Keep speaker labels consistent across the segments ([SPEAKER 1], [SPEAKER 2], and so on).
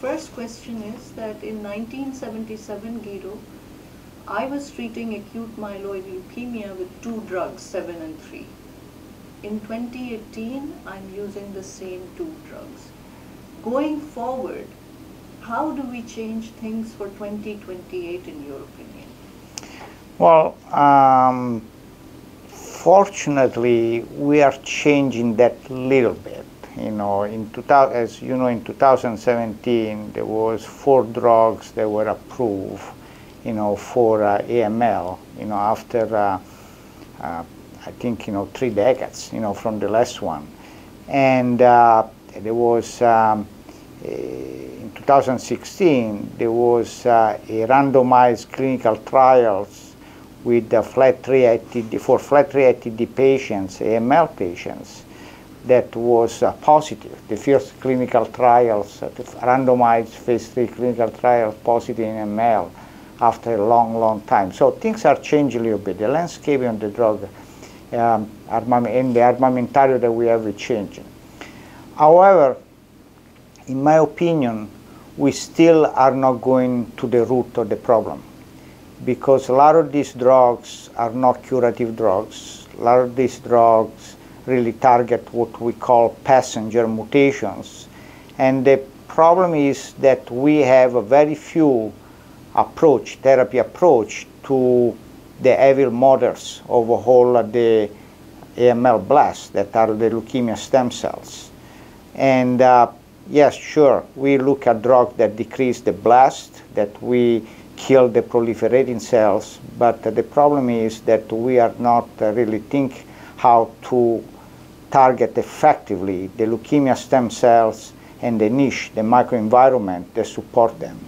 [SPEAKER 1] first question is that in 1977, Guido, I was treating acute myeloid leukemia with two drugs, 7 and 3. In 2018, I'm using the same two drugs. Going forward, how do we change things for 2028 in your opinion?
[SPEAKER 2] Well, um, fortunately, we are changing that little bit. You know, in 2000, as you know, in 2017, there was four drugs that were approved, you know, for uh, AML. You know, after uh, uh, I think you know three decades, you know, from the last one, and uh, there was. Um, in 2016, there was uh, a randomized clinical trials with the FLT3-ITD, for FLT3-ITD patients, AML patients, that was uh, positive. The first clinical trials, uh, the randomized phase three clinical trials positive in AML after a long, long time. So things are changing a little bit. The landscape on the drug um, and the armamentario that we have is changing. However, in my opinion, we still are not going to the root of the problem because a lot of these drugs are not curative drugs. A lot of these drugs really target what we call passenger mutations. And the problem is that we have a very few approach, therapy approach to the evil mothers of all the AML blasts that are the leukemia stem cells. And uh, yes, sure, we look at drugs that decrease the blast, that we kill the proliferating cells, but the problem is that we are not uh, really think how to target effectively the leukemia stem cells and the niche, the microenvironment that support them.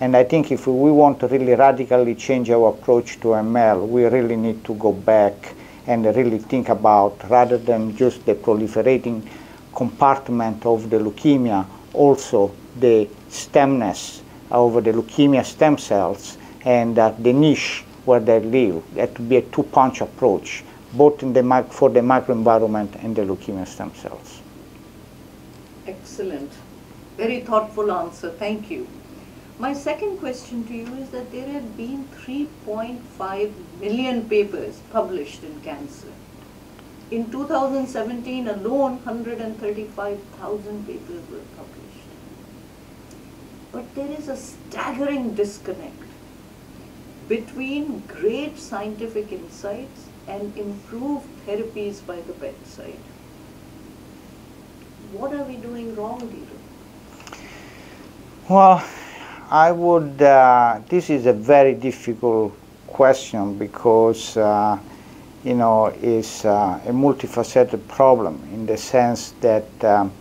[SPEAKER 2] And I think if we want to really radically change our approach to ML, we really need to go back and really think about, rather than just the proliferating compartment of the leukemia, also the stemness over the leukemia stem cells and uh, the niche where they live. That would be a two-punch approach, both in the for the microenvironment and the leukemia stem cells.
[SPEAKER 1] Excellent. Very thoughtful answer. Thank you. My second question to you is that there have been 3.5 million papers published in cancer. In 2017 alone, 135,000 papers were published. But there is a staggering disconnect between great scientific insights and improve therapies by the bedside. What are we doing wrong, Guido?
[SPEAKER 2] Well, I would, uh, this is a very difficult question because, uh, you know, it's uh, a multifaceted problem in the sense that um,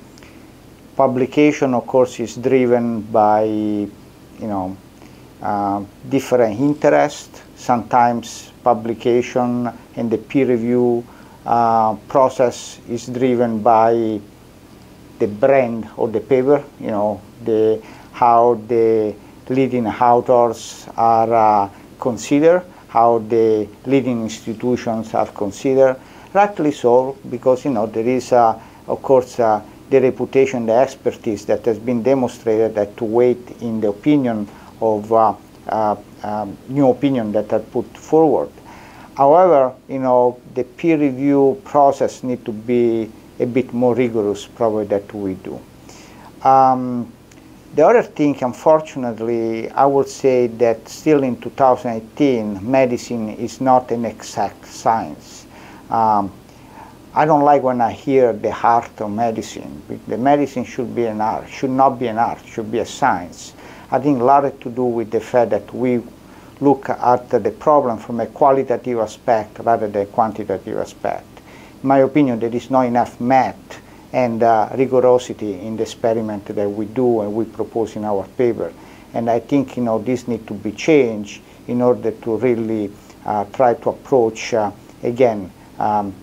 [SPEAKER 2] publication, of course, is driven by, you know, uh, different interests, Sometimes publication and the peer review uh, process is driven by the brand of the paper, you know, the, how the leading authors are uh, considered, how the leading institutions are considered. Rightly so, because, you know, there is, uh, of course, uh, the reputation, the expertise that has been demonstrated that to weight in the opinion of uh, uh, um, new opinion that are put forward. However, you know, the peer review process need to be a bit more rigorous probably that we do. Um, the other thing, unfortunately, I would say that still in 2018, medicine is not an exact science. Um, I don't like when I hear the art of medicine. The medicine should be an art, should not be an art, should be a science. I think a lot to do with the fact that we look at the problem from a qualitative aspect rather than a quantitative aspect. In my opinion, there is not enough math and uh, rigorosity in the experiment that we do and we propose in our paper. And I think you know this needs to be changed in order to really uh, try to approach uh, again um,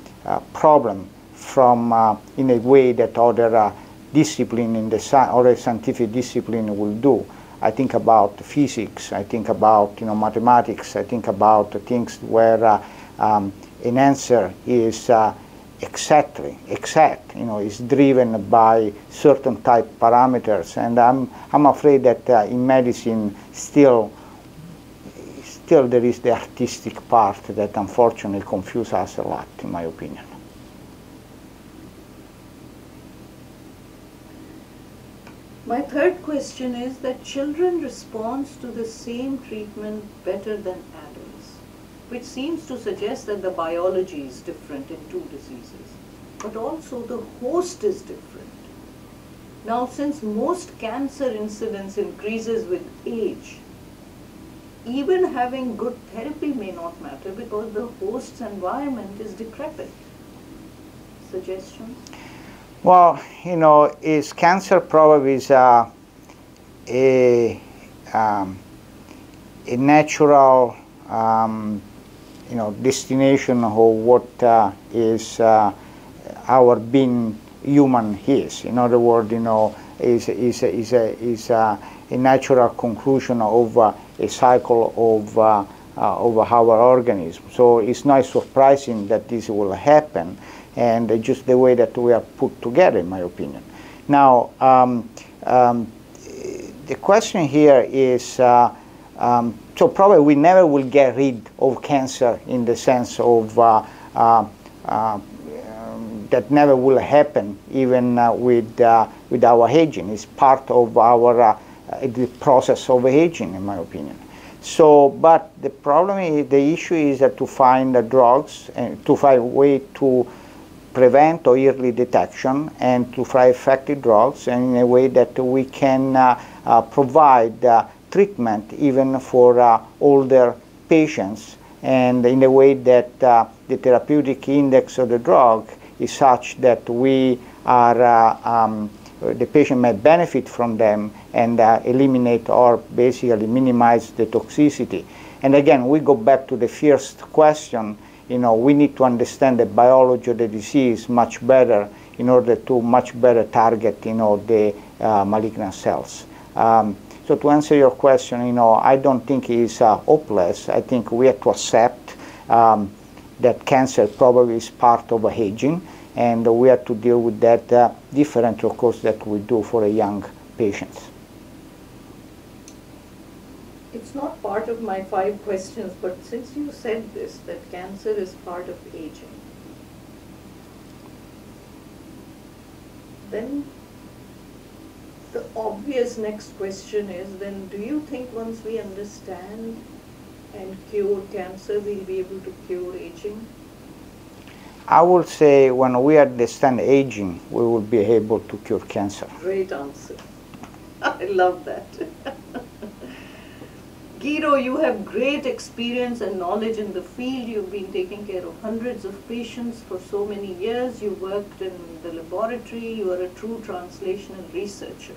[SPEAKER 2] problem from uh, in a way that other uh, discipline in the other scientific discipline will do. I think about physics, I think about you know mathematics, I think about things where uh, um, an answer is uh, exactly exact you know is driven by certain type parameters. And i'm i'm afraid that uh, in medicine still still there is the artistic part that unfortunately confuses us a lot in my opinion
[SPEAKER 1] My third question is that children respond to the same treatment better than adults, which seems to suggest that the biology is different in two diseases, but also the host is different. Now, since most cancer incidence increases with age, even having good therapy may not matter because the host's environment is decrepit. Suggestions?
[SPEAKER 2] Well, you know, is cancer probably is a, a, um, a natural, um, you know, destination of what uh, is uh, our being human is. In other words, you know, is, is, is, a, is a, a natural conclusion of uh, a cycle of, uh, uh, of our organism. So it's not surprising that this will happen and just the way that we are put together, in my opinion. Now, um, um, the question here is, uh, um, so probably we never will get rid of cancer in the sense of uh, uh, uh that never will happen even uh, with, uh, with our aging. It's part of our the process of aging, in my opinion. So, but the problem is, the issue is that to find the drugs and to find way to prevent or early detection and to try effective drugs and in a way that we can uh, uh, provide uh, treatment even for uh, older patients and in a way that uh, the therapeutic index of the drug is such that we are uh, um, the patient may benefit from them and eliminate or basically minimize the toxicity. And again, we go back to the first question you know, we need to understand the biology of the disease much better in order to much better target, you know, the uh, malignant cells. Um, so to answer your question, you know, I don't think it's uh, hopeless. I think we have to accept um, that cancer probably is part of aging, and we have to deal with that uh, different, of course, that we do for a young patients.
[SPEAKER 1] It's not part of my five questions, but since you said this, that cancer is part of aging, then the obvious next question is then do you think once we understand and cure cancer, we'll be able to cure aging?
[SPEAKER 2] I would say when we understand aging, we will be able to cure cancer.
[SPEAKER 1] Great answer. I love that. Guido, you have great experience and knowledge in the field. You've been taking care of hundreds of patients for so many years. You worked in the laboratory. You are a true translational researcher.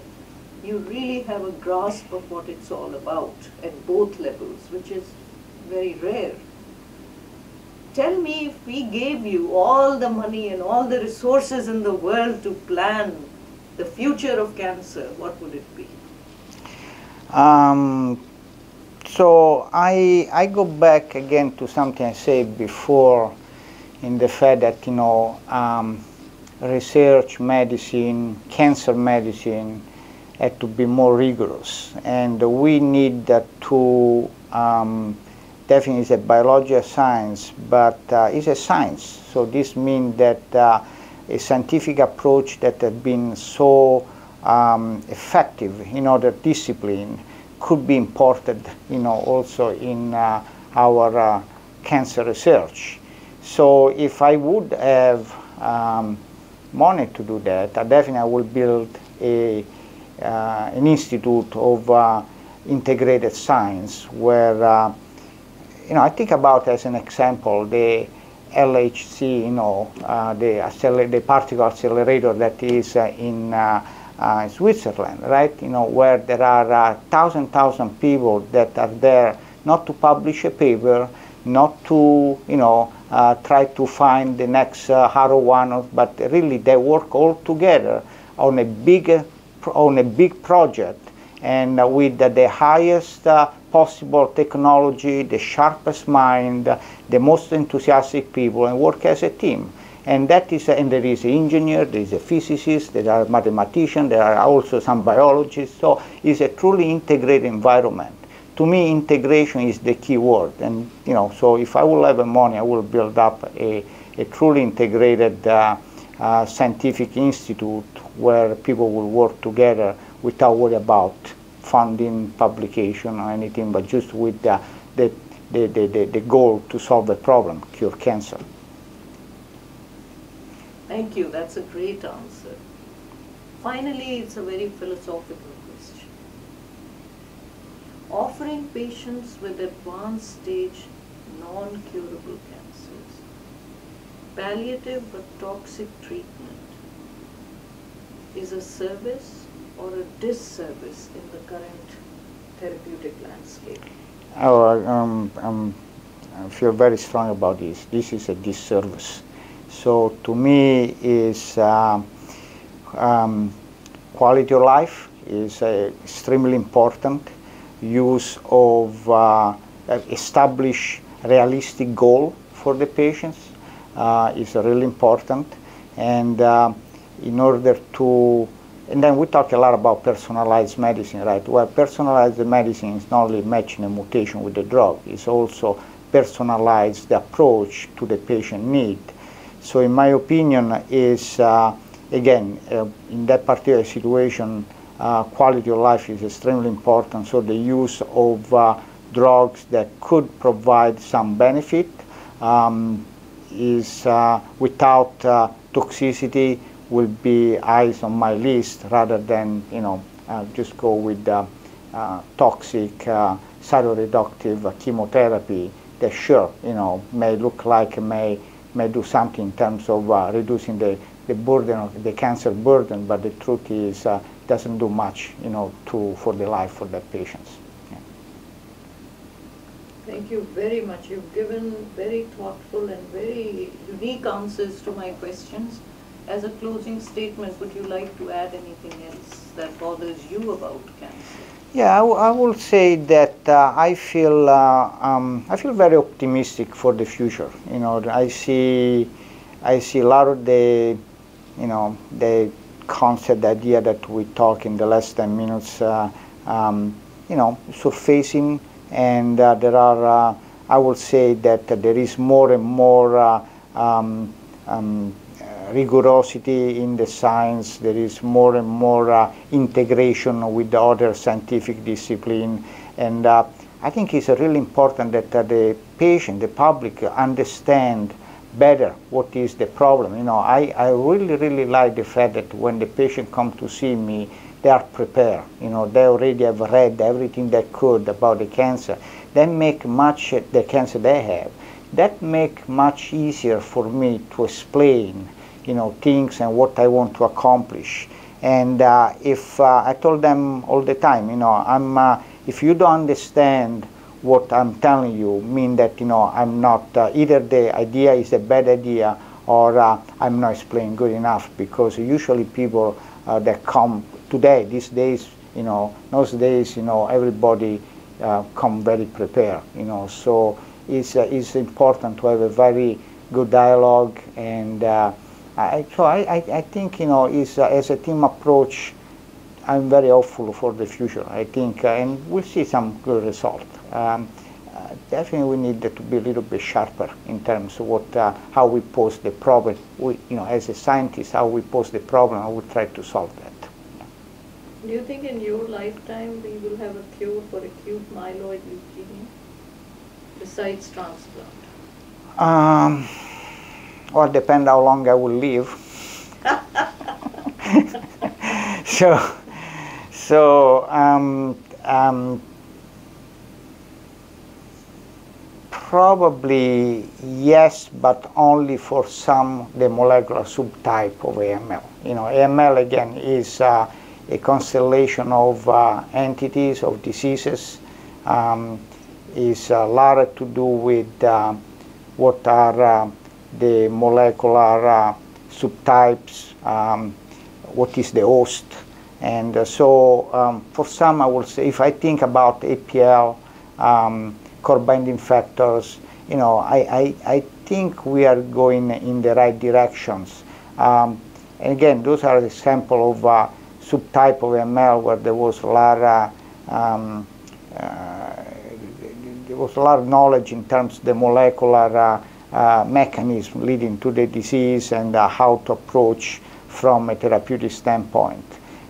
[SPEAKER 1] You really have a grasp of what it's all about at both levels, which is very rare. Tell me if we gave you all the money and all the resources in the world to plan the future of cancer, what would it be?
[SPEAKER 2] Um, so I, I go back again to something I said before in the fact that, you know, um, research medicine, cancer medicine, had to be more rigorous. And we need that to, um, definitely it's a biological science, but uh, it's a science. So this means that uh, a scientific approach that has been so um, effective in other disciplines could be imported, you know, also in uh, our uh, cancer research. So if I would have um, money to do that, I definitely will build a, uh, an institute of uh, integrated science where, uh, you know, I think about as an example the LHC, you know, uh, the, the particle accelerator that is in uh, Switzerland, right? You know, where there are uh, thousand, thousand people that are there not to publish a paper, not to, you know, uh, try to find the next uh, one, but really they work all together on a big, on a big project and with the highest uh, possible technology, the sharpest mind, the most enthusiastic people, and work as a team. And that is, and there is an engineer, there is a physicist, there are mathematicians, there are also some biologists. So it's a truly integrated environment. To me, integration is the key word. And you know, so if I will have money, I will build up a, a truly integrated uh, uh, scientific institute where people will work together without worry about funding, publication, or anything, but just with the, the, the, the, the goal to solve a problem, cure cancer.
[SPEAKER 1] Thank you. That's a great answer. Finally, it's a very philosophical question. Offering patients with advanced stage non-curable cancers palliative but toxic treatment is a service or a disservice in the current therapeutic landscape?
[SPEAKER 2] Oh, um, um, I feel very strong about this. This is a disservice. So to me, is uh, um, quality of life is uh, extremely important. Use of uh, establish realistic goal for the patients uh, is really important, and uh, in order to and then we talk a lot about personalized medicine, right? Well, personalized medicine is not only matching a mutation with the drug, it's also personalized the approach to the patient need. So in my opinion is, uh, again, uh, in that particular situation, uh, quality of life is extremely important. So the use of uh, drugs that could provide some benefit um, is uh, without uh, toxicity will be eyes on my list rather than, you know, just go with toxic cytoreductive chemotherapy that sure, you know, may look like may may do something in terms of uh, reducing the, the burden of the cancer burden, but the truth is uh, doesn't do much, you know, to for the life for the patients.
[SPEAKER 1] Thank you very much. You've given very thoughtful and very unique answers to my questions. As a closing statement, would you like to add anything else that bothers you about cancer?
[SPEAKER 2] Yeah, I, will say that uh, I feel uh, um, I feel very optimistic for the future. You know, I see I see a lot of the you know the concept idea that we talk in the last ten minutes. Uh, um, you know, surfacing, and uh, there are. Uh, I will say that there is more and more. Uh, um, um rigorosity in the science, there is more and more uh, integration with the other scientific discipline. And uh, I think it's really important that uh, the patient, the public understand better what is the problem. You know, I, I really, really like the fact that when the patient come to see me, they are prepared. You know, they already have read everything they could about the cancer. They make much the cancer they have. That make much easier for me to explain you know, things and what I want to accomplish. And uh, if uh, I told them all the time, you know, I'm, uh, if you don't understand what I'm telling you, mean that, you know, I'm not, uh, either the idea is a bad idea or uh, I'm not explaining good enough because usually people uh, that come today, these days, you know, those days, you know, everybody come very prepared, you know, so it's, it's important to have a very good dialogue and I, so I, I, think you know is uh, as a team approach, I'm very hopeful for the future. I think, uh, and we'll see some good result. Um, uh, definitely, we need to be a little bit sharper in terms of what, uh, how we pose the problem. We, you know, as a scientist, how we pose the problem, I will try to solve that.
[SPEAKER 1] Do you think in your lifetime we will have a cure for acute myeloid leukemia besides transplant?
[SPEAKER 2] Um, or depend how long I will live. so, so um, um, probably yes, but only for some the molecular subtype of AML. You know, AML again is uh, a constellation of uh, entities of diseases. Um, is a lot to do with uh, what are uh, the molecular uh, subtypes, um, what is the host. And uh, so um, for some, I will say, if I think about APL, um, core binding factors, you know, I, I, I think we are going in the right directions. Um, and again, those are the example of uh, subtype of ML where there was a lot of, um, uh, there was a lot of knowledge in terms of the molecular uh, uh, mechanism leading to the disease and uh, how to approach from a therapeutic standpoint.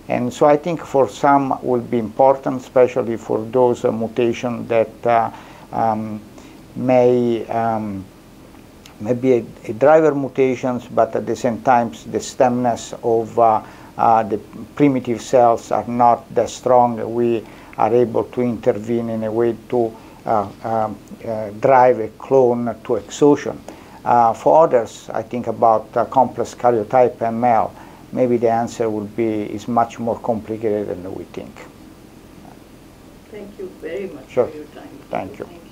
[SPEAKER 2] And so I think for some will be important, especially for those uh, mutations that uh, um, may um, maybe a, a, driver mutations, but at the same time the stemness of uh, uh, the primitive cells are not that strong. We are able to intervene in a way to uh, uh, Uh, um, uh, drive a clone to exhaustion. Uh, for others, I think about uh, complex karyotype ML maybe the answer would be is much more complicated than we think.
[SPEAKER 1] Thank you very much
[SPEAKER 2] sure.
[SPEAKER 1] for your time.
[SPEAKER 2] Thank you.
[SPEAKER 1] Thank you.